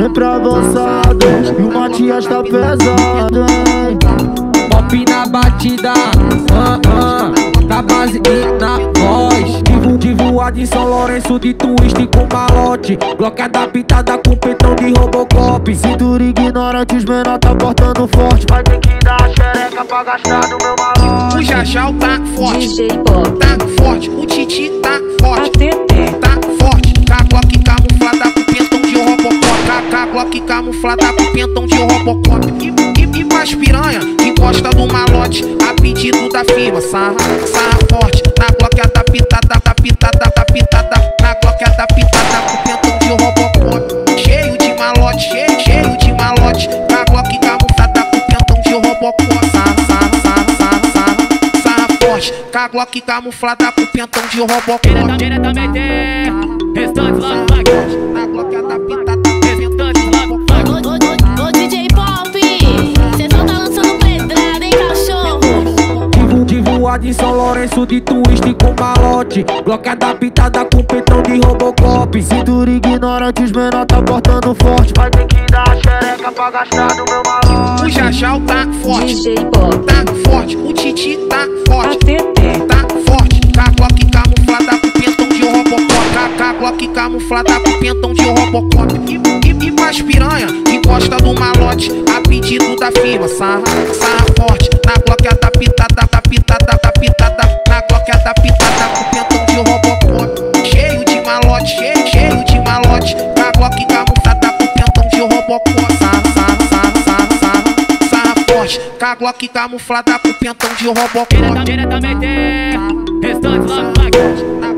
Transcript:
sempre avançado E o Matias tá pesado, hein? Pop na batida, ah, ah, na base e na voz. Divo, divo de São Lourenço de twist com malote. Bloqueada pitada com petrão de Robocop. Cintura ignora que os menor tá portando forte. Vai ter que dar a xereca pra gastar no meu malote. O Jajal tá forte, DJ Pop. tá forte. O Titi tá forte, pentão de Robocop. E, e, e pras piranha que gosta do malote. A pedido da firma, sarra, sarra forte. Na bloqueada pitada, da pitada, da pitada. Na bloqueada pitada com pentão de Robocop. Cheio de malote, cheio, cheio de malote. Caglock camuflada com pentão de Robocop. Sarra, sarra, sarra, sarra, sarra, sarra forte. Caglock camuflada com pentão de Robocop. Diretamente, Divo de São Lourenço de twist com malote Bloqueada pitada com petrão de Robocop Cintura ignora que os menor tá portando forte Vai ter que dar a xereca pra gastar no meu malote O Jajal tá forte, DJ Pop. tá forte. O Titi tá forte, ATT. tá forte. Caglock camuflada com pentão de Robocop. Caglock camuflada com pentão de Robocop. E, e, e pras piranha que gosta do malote. A pedido da firma, sarra, sarra forte. Na bloqueada pitada, da pitada, da pitada. Na bloqueada pitada com pentão de Robocop. Cheio de malote, cheio, cheio de malote. Caglock camuflada com pentão de Robocop. Sarra, sarra, sarra, sarra, sarra, sarra forte. Caglock camuflada com pentão de Robocop. Diretamente, restantes lá. Na